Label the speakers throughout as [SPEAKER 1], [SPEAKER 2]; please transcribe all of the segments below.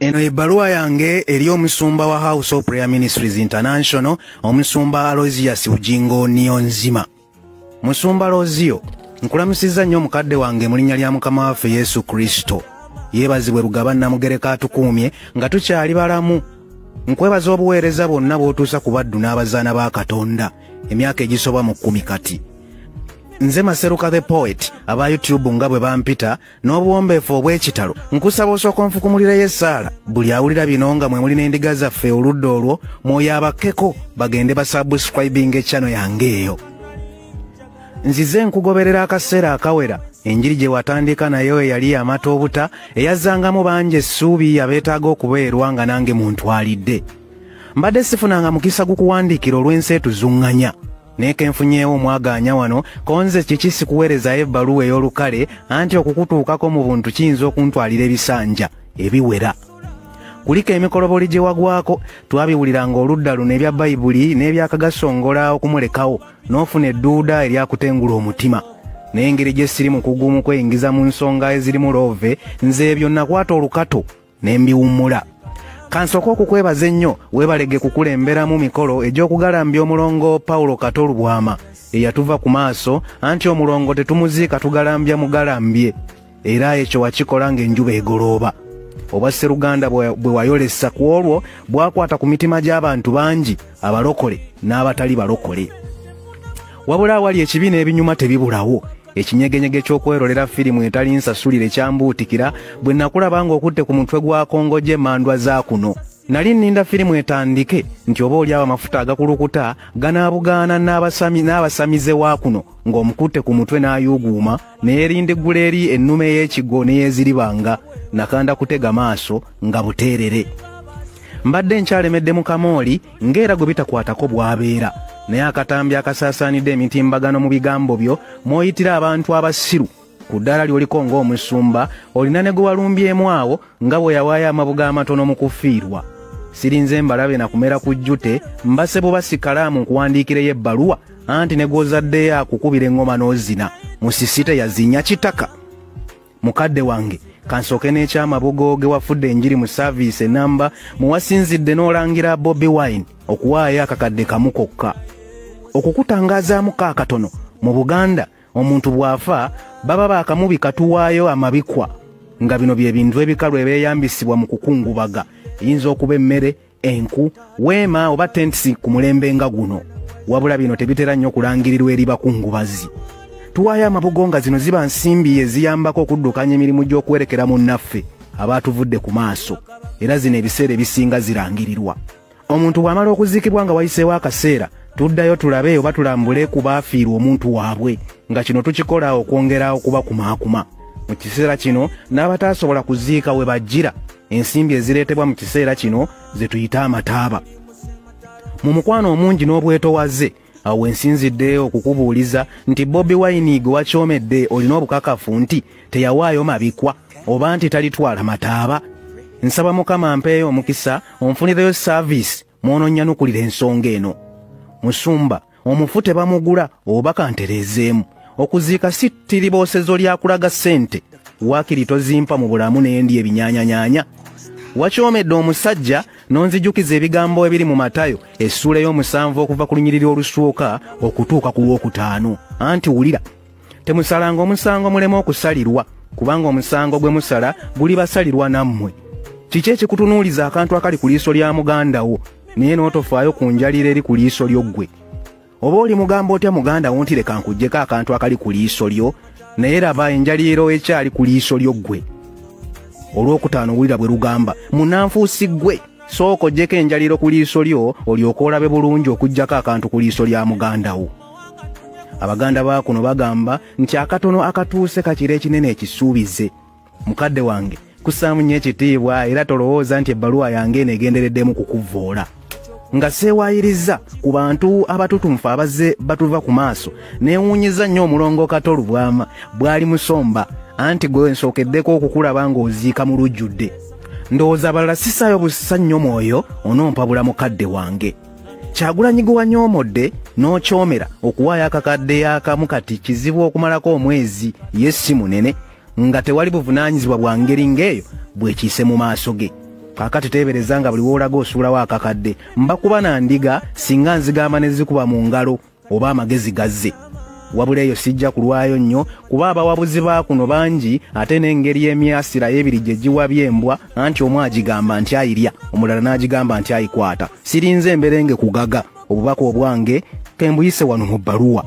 [SPEAKER 1] eno ebbaluwa yange eri omusumba wa house of prayer ministries international omusumba alozias bugingo niyonzima. Musumba lozio nkulamusiza nnyo omukadde wange mu linnya lya mukama waffe yesu kristo. Yeebazibwe lugaba namugereka atukuumye nga tukyali balamu. Nkwebaza obuweereza bwonna bw'otuusa ku baddu n'abazaana ba katonda emyaka egisoba mu kkumi kati nze maseruka the poet aba youtube nga bwe bampita n'obuwombeefu obw'ekitalo nkusaba osooka onfukumulireyo essaala buli awulira bino nga mwe muli n'endiga zaffe oludda olwo mwoyo abakkeko bagende basubscribinga echano yange eyo. Nzize nkugoberera akaseera akawera. Enjiri gye watandika nayo eyali yamata obuta eyazzangamu bangi essuubi abeetaaga okubeerwa nga nange muntwalidde mbadde sifunanga mukisa gukuwandiikira olw'ensi etuzuŋŋanya neekenfunyeewo omwagaanya wano konze kiki sikuweerezayo ebbaluwa ey'olukale anti okukutuukako mu buntu kiyinza okuntwalira ebisanja ebiwera. Kuliko emikoloboli gye wagwako twabiwuliranga oludda luno ebya bayibuli n'ebyakagasongola okumulekawo n'ofuna edduuda eryakutengula omutima. N'engeri gye siri mu kugumu kweyingiza mu nsonga ezirimu loove nze ebyo nakwata olukato ne mbiwummula kansooka okukwebaza ennyo weebalege kukulemberamu mikolo egy'okugalambya omulongo pawulo katolu bwama. Eyatuva ku maaso anti omulongo tetumuziika tugalambya mugalambye era ekyo wakikola ng'enjuba egolooba. Obwa sseruganda bwe wayolesa ku olwo bwakwata ku mitima gy'abantu bangi abalokole n'abatali balokole. Wabula awali ekibi n'ebinyuma tebibulawo ekinyegenyege ky'okwerolera firimu etali nsasulire kyambuutikira bwe nakulaba ng'okutte ku mutwe gwa kongoje emandwa za kuno. Nali nninda firimu etandike nti oba oli abo amafuta agakulukuta ganaabugaana n'abasamize wa kuno ng'omukutte ku mutwe n'ayuuguuma neerindiggula eri ennume y'ekigo neyeeziribanga nakanda kutega maaso nga buteerere. Mbadde nkyalemedde mu kamooli ng'era gwe bitakwatako bw'abeera naye akatambi akasaasaanidde emitimbagano mu bigambo byo mw'oyitira abantu abasiru. Ku ddaala ly'oliko ng'omusumba olina ne gwe walumbyemu awo nga bwe yawaayo amabuga amatono mu kufiirwa. Sirinze mbalabe nakumera ku jjute mbase buba sikalaamu nkuwandiikireyo ebbaluwa anti ne gw'ozaddeyo akukubira eŋŋoma n'ozina. Musisite yazinnya kitaka. Mukadde wange kansooke n'ekyamabugo ge wafudde enjiri mu saaviisi enamba muwasinzidde n'olangira bobi wine okuwaayo akakadde kamu kokka okukutangazaamuko akatono mu buganda omuntu bw'afa baba baakamubi katuwaayo amabikwa nga bino bye bintu ebikalu ebyeyambisibwa mu kukungubaga. Eyinza okuba emmere enku weema oba tentisi ku mulembe nga guno. Wabula bino tebitera nnyo kulangirirwa eri bakungubazi. Tuwaayo amabugo nga zino ziba nsimbi eziyambako okuddukanya emirimu gy'okwerekera mu nnaffe abaatuvudde ku maaso. Era zino ebiseera ebisinga zirangirirwa. Omuntu bw'amala okuziikibwa nga wayiseewo akaseera tuddayo tulabe oba tulambule ku baafiirwa omuntu waabwe. Nga kino tukikola okwongera okubakumaakuma mu kiseera kino n'abataasobola kuziika we bajjira ensimbi ezireetebwa mu kiseera kino ze tuyita amataaba. Mu mukwano omungi n'obwetowaze awo wensinzidde okukubuuliza nti bobi wine gwe wakyomedde olina obukakafu nti teyawaayo mabikwa oba nti talitwala mataaba. Nsaba mukama mpeeyo omukisa onfunireyo saaviisi mw'ononnyanukulira ensonga eno musumba omufu tebamugula oba kantereezeemu. Okuziika si tiriboosezo lyakulaga ssente. Waakiri tozimpa mu bulamu nendi ebinyaanyanyaanya wakyomedde omusajja n'onzijukiza ebigambo ebiri mu matayo essuula y'omusanvu okuva ku lunyiriri olusooka okutuuka ku lwokutaano. Anti wulira temusalanga omusango muleme okusalirwa kubanga omusango gwe musala guli basalirwa nammwe. Kiki ekikutunuuliza akantu akali ku liiso lya muganda wo naye n'otofaayo ku njalira eri ku liiso lyoggwe. Oba oli mugamba otya muganda wo nti leka nkuggyeko akantu akali ku liiso lyo naye laba enjaliiro ekyali ku liiso lyoggwe? Olwokutaano wulira bwe lugamba munanfuusi ggwe sooka oggyeko enjaliiro ku liiso lyo olyoke olabe bulungi okuggyako akantu ku liiso lya muganda wo. Abaganda ba kuno bagamba nti akatono akatuuse kakira ekinene ekisuubize. Mukadde wange kussaamu nnyo ekitiibwa era tolowooza nti ebbaluwa yange eneegendereddemu kukuvvoola nga seewaayiriza ku bantu abatutumufu abazze batuva ku maaso. Neewuunyiza nnyo omulongo katolu bwama bwali musomba. Anti gwe nsookeddeko okukulaba ng'oziika mu lujjudde. Ndowooza abalala sisaayo busa nnyo mwoyo onompabula mukadde wange. Kyagulanyi gwe wanyoomodde n'okyomera okuwaayo akakadde akamu kati kizibu okumalako omwezi ye si munene nga tewali buvunaanyizibwa bwa ngeri ng'eyo bwekiise mu maaso ge kaakati teebereza nga buli woolaga osuulawo akakadde. Mbakuba na ndiga singa nzigamba ne zikuba mu ngalo oba amagezi gazze. Wabula eyo sijja kulwayo nnyo kuba abawabuzi ba kuno bangi ate n'engeri y'emyasira y'ebiri gye giwabya embwa anti omu agigamba nti ayirya omulala n'agigamba nti ayikwata. Sirinze emberenge kugaga obubaka obwange kembuyise wano mu bbaluwa.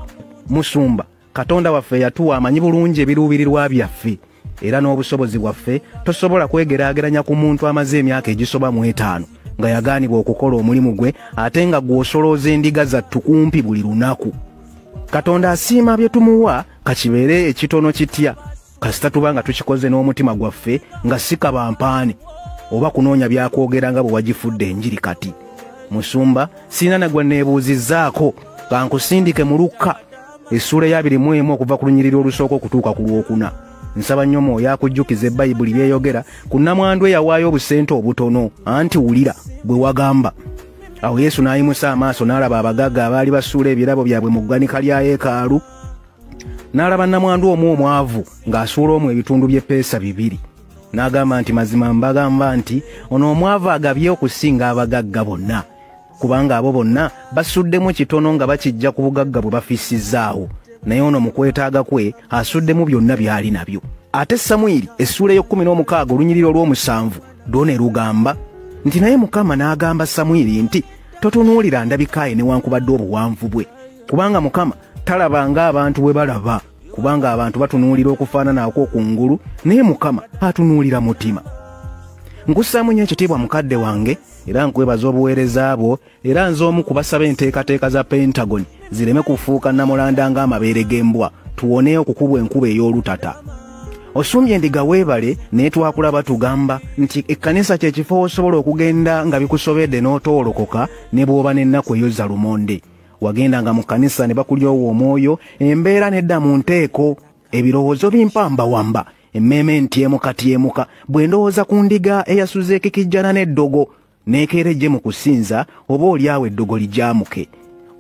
[SPEAKER 1] Musumba katonda waffe yatuwa amanyi bulungi ebiruubirirwa byaffe era n'obusobozi bwaffe tosobola kwegeraageranya ku muntu amaze emyaka egisoba mu etaano nga yagaanibwa okukola omulimu gwe ate nga gw'osolooza endiga zattu kumpi buli lunaku. Katonda asiima bye tumuwa kakibeere ekitono kitya? Kasita tuba nga tukikoze n'omutima gwaffe nga si kabampaane oba kunoonya byakwogera nga bwe wagifudde enjiri kati. Musumba siina nagwe neebuuzizzaako kankusindike mu lukka essuula eyabirimu emu okuva ku lunyiriri olusooka okutuuka ku lwokuna nsaba nnyo mwoyo akujjukiza ebbayibuli byeyogera ku nnamwandu eyawaayo obusente obutono. Anti wulira bwe wagamba. Awo yesu n'ayimusa amaaso n'alaba abagagga abaali basuula ebirabo byabwe mu ggwanika lya yeekaalu. N'alaba nnamwandu omu omwavu ng'asuula omu ebitundu by'eppeesa bibiri. N'agamba nti mazima mbagamba nti ono omwavu agabye okusinga abagagga bonna kubanga abo bonna basuddemu kitono nga bakijja ku bugagga bwe bafiisizaawo naye ono mu kwetaaga kwe asuddemu byonna by'ali nabyo. Ate samwiri essuula ey'okkumi n'omukaaga olunyiriri olw'omusanvu dona erugamba nti naye mukama n'agamba samwiri nti totunuulira ndabikaaye newankubadde obuwanvu bwe kubanga mukama talabanga abantu bwe balaba kubanga abantu batunuulira okufaananaako okungulu naye mukama atunuulira mutima nkussaamu nnyo ekitiibwa mukadde wange era nkwebaza obuweereza bwo era nze omu kubasaba enteekateeka za pentagon zireme kufuuka namulanda ng'amabeere g'embwa tuwone okukubwa enkuba ey'olutata. Osumbye endiga weebale naye twakulaba tugamba nti ekkanisa kyekifo osobola okugenda nga bikusobedde n'otoolokoka ne bw'oba n'ennaku eyozza lumonde. Wagendanga mu kkanisa ne bakulyowa omwoyo embeera nedda mu nteeko ebirowoozo bimpambawamba emmeeme ntyemuka tyemuka. Bwe ndowooza ku ndiga eyasuza ekikijjana n'eddogo neekeerejje mu kusinza oba oli awo eddogo lijaamuke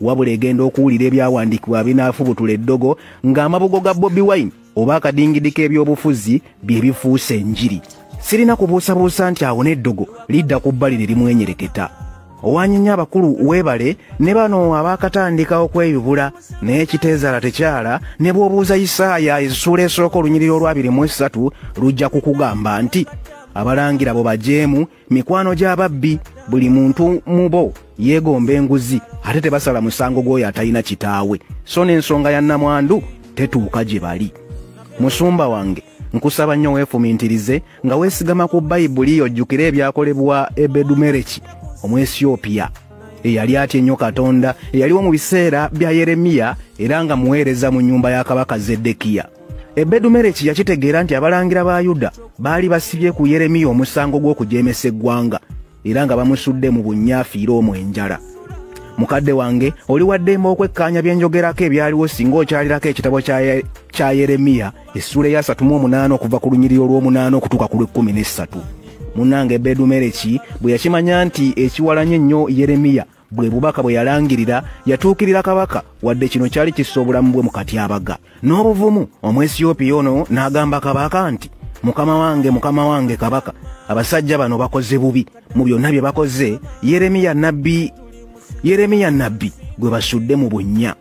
[SPEAKER 1] wabula egenda okuwulira ebyawandiikibwa binaafubutula eddogo ng'amabugo ga bobi wine oba akadingidi k'ebyobufuzi bye bifuuse enjiri sirina kubuusabuusa nti awo n'eddogo lidda ku bbali ne limwenyereketa owanyenya abakulu weebale ne bano abaakatandika okweyubula naye kiteezaala tekyala ne bw'obuuza isaaya essuula esooka olunyiriri olwabiri mu esatu lujja kukugamba nti abalangira bo bajeemu mikwano gy'ababbi buli muntu mu bo yeegomba enguzi ate tebasala musango gw'oyo atalina kitaawe. So n'ensonga ya nnamwandu tetuuka gye bali. Musumba wange nkusaba nnyo weefumintirize nga weesigama ku bayibuli ojjukire ebyakolebwa ebedumereki omuesiyopiya eyali atya ennyo katonda? Eyaliwo mu biseera bya yeremiya era nga muweereza mu nnyumba ya kabaka zeddekiya. Ebedumereki yakitegeera nti abalangira ba yuda baali basibye ku yeremiya omusango gw'okujeemesa eggwanga era nga bamusudde mu bunyaafiire omwo enjala. Mukadde wange oli waddemba okwekkaanya byenjogerako ebyaliwo singa okyalirako ekitabo kya yeremiya essuula eya 38 okuva ku lunyiriri olw'omunaana okutuuka ku lw'ekkumi n'essatu munnange ebedumereki bwe yakimanya nti ekiwalanye ennyo yeremiya bwe bubaka bwe yalangirira yatuukirira kabaka wadde kino kyali kissa obulamu bwe mu katyabaga n'obuvumu omwesiyopiya ono n'agamba kabaka nti mukama wange mukama wange kabaka abasajja bano bakoze bubi. Mu byonna bye bakoze yeremiya nabbi yeremiya nabbi gwe basudde mu bunnya